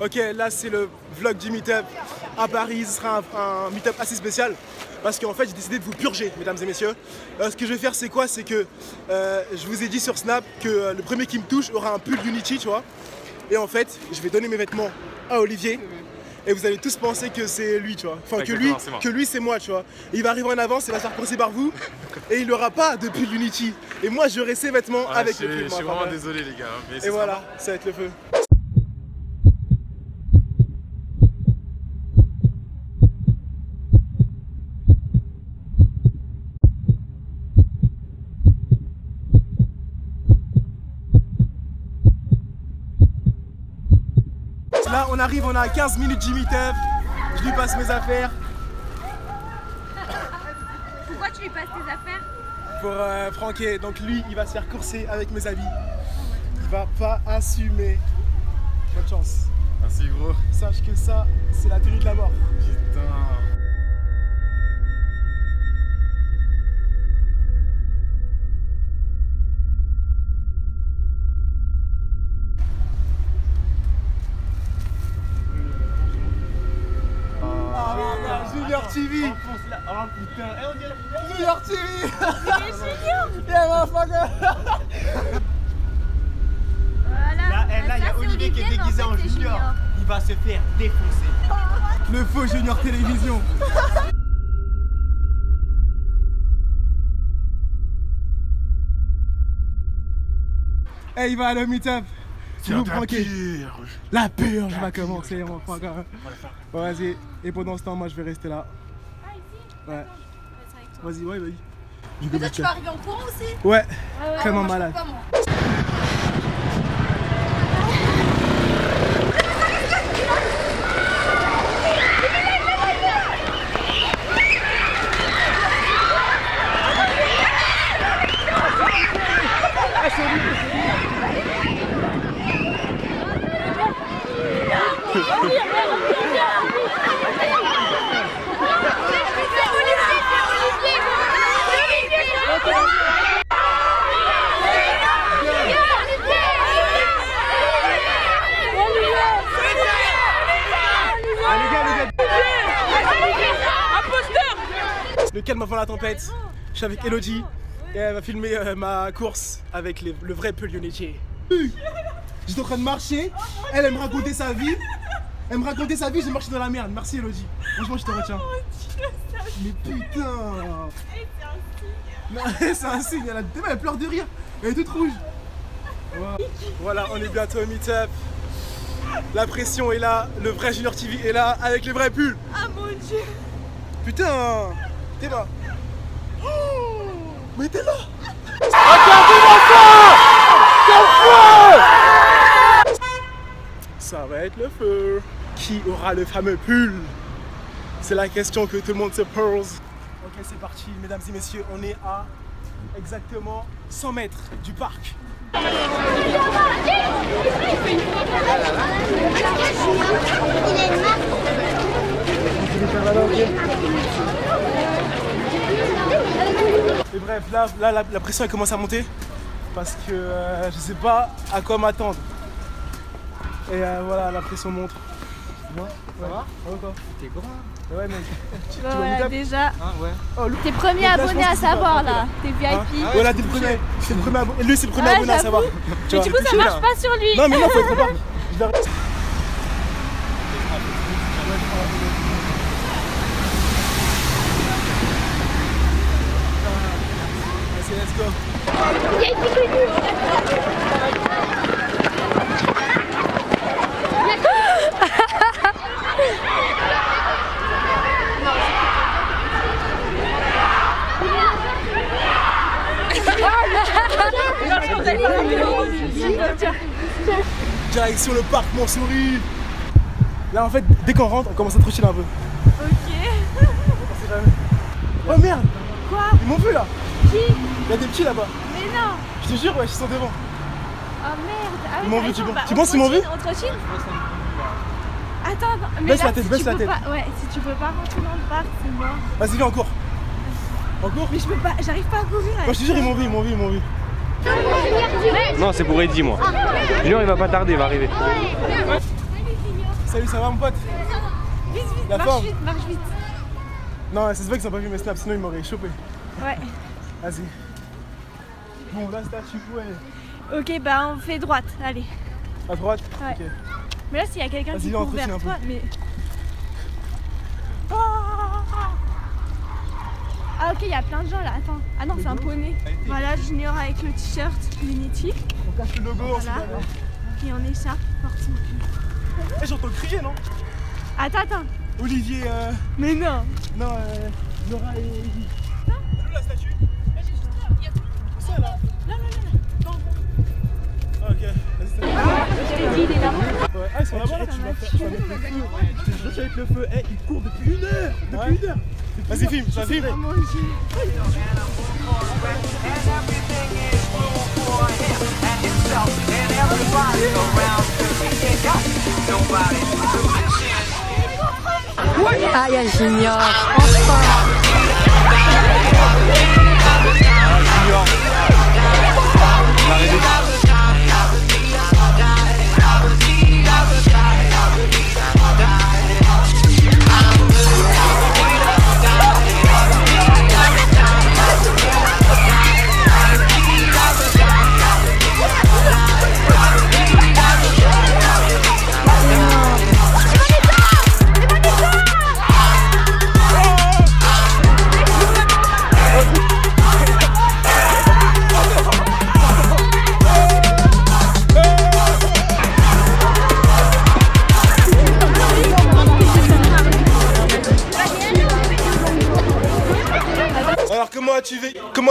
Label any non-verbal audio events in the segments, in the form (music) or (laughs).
Ok, là c'est le vlog du meet-up à Paris. Ce sera un, un meet-up assez spécial parce qu'en fait j'ai décidé de vous purger, mesdames et messieurs. Euh, ce que je vais faire, c'est quoi? C'est que euh, je vous ai dit sur Snap que euh, le premier qui me touche aura un pull d'Unity, tu vois. Et en fait, je vais donner mes vêtements à Olivier. Et vous allez tous penser que c'est lui, tu vois. Enfin, que lui, Exactement, c'est moi. que lui, c'est moi, tu vois. Et il va arriver en avance, il va se faire courser par vous. et il n'aura pas de pull d'Unity. Et moi, j'aurai ses vêtements Ah, avec le pull. je suis vraiment désolé les gars. mais Et voilà, ça va être le feu. Là, on arrive, on a 15 minutes du meet-up. Je lui passe mes affaires Pourquoi tu lui passes tes affaires pour euh, Franquet. Donc lui, il va se faire courser avec mes habits. Il va pas assumer. Bonne chance. Merci gros. Sache que ça, c'est la tenue de la mort. Putain. Yeah, motherfucker Voilà. Là, eh, là, il y a Olivier qui est déguisé en fait, c'est junior. Il va se faire défoncer. Le faux Junior Télévision (laughs) Eh, il va à le meet-up Si vous Franquet La purge va commencer, mon frère. Bon, vas-y. Et pendant ce temps, moi, je vais rester là. Ouais. Vas-y, ouais, vas-y. Du toi, tu vas arriver en courant aussi Ouais, vraiment Moi, je malade. peux pas, moi. Le calme avant la tempête. Je suis avec Elodie et elle va filmer euh, ma course avec les- le vrai pull Unity. J'étais en train de marcher, elle, elle me racontait sa vie. Elle me racontait sa vie, j'ai marché dans la merde. Merci Elodie. Franchement, je te retiens. Mais putain Non, (laughs) c'est un signe, elle, a... elle pleure de rire. Elle est toute rouge. Voilà. Voilà, on est bientôt au meet-up. La pression est là, le vrai Junior TV est là avec les vrais pulls. Ah mon dieu Putain T'es là Oh Mais t'es là Ça va être le feu Qui aura le fameux pull? C'est la question que tout le monde se pose. Ok c'est parti mesdames et messieurs, on est à exactement 100 mètres du parc. Bref, là, là la, la pression elle commence à monter parce que euh, je sais pas à quoi m'attendre. Et euh, voilà, la pression monte. Tu vois Ça va quoi T'es grand. Ouais mec. Tu, tu vas Voilà, déjà. Ah ouais. Oh, T'es premier là, je abonné à savoir là. T'es VIP. Hein voilà, t'es le premier. C'est le premier abonné. Et lui, c'est le premier Ouais, abonné à savoir. Tu Mais vois, du coup, ça marche pas sur lui. Non, mais non, faut être let's go. Direction le parc Montsouris. Là, en fait, dès qu'on rentre, on commence à trop chiller un peu. Ok. Oh merde Quoi? Ils m'ont vu là Il y a des petits là-bas. Mais non. Je te jure, ouais, ils sont devant. Oh merde. Ah oui, Ils m'ont vu, tu penses- bah, tu penses qu'ils m'ont vu On trottine Attends, attends, mais Baisse là, la tête, si baisse tu la peux tête. Pas, ouais, si tu peux pas rentrer dans le parc, c'est mort. Vas-y, viens en cours. En cours Mais je peux pas, j'arrive pas à courir. Moi, je te jure, ils m'ont vu, ils m'ont vu, ils m'ont vu. Non, c'est pour Eddie, moi. Junior, il va pas tarder, il va arriver. Salut, ça va mon pote Vite, vite, marche vite, marche vite. Non, se voit qu'ils ont pas vu mes snaps, sinon ils m'auraient chopé. Ouais. Vas-y. Bon, là, statue, ouais. Ok, bah on fait droite, allez. À droite Ouais. Mais là, s'il y a quelqu'un qui court vers toi, mais. Ah, ok, il y a plein de gens là. Attends. Ah non, c'est un poney. Voilà, Junior avec le t-shirt Unity. On cache le logo, Voilà. balade. Et en écharpe, porte Eh, j'entends crier, non Attends, attends. Olivier, euh. Mais non. Non, euh. Nora et. Eddie. Statue. Je t'ai dit, il est là. Ouais. Ah, ils sont là-bas là, tu vas faire. Tu vas mettre le feu. Je mettre le feu. Eh, ils courent depuis une heure Depuis une heure Vas-y, filme, vas-y, filme. Oh mon dieu. Aïe, Junior, enfin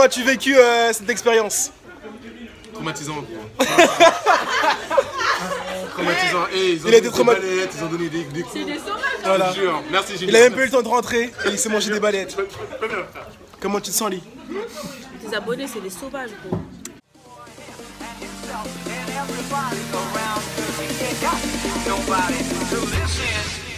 comment as-tu vécu euh, cette expérience Traumatisant. (laughs) Traumatisant. Eh, ils ont Il a été donné des trauma- balettes, ils ont donné des, des coups. Jure. Merci Julien. Il a même pas eu le temps de rentrer et il s'est mangé des balettes. Comment tu te sens, Lee? Tes abonnés, c'est des sauvages, gros. Nobody to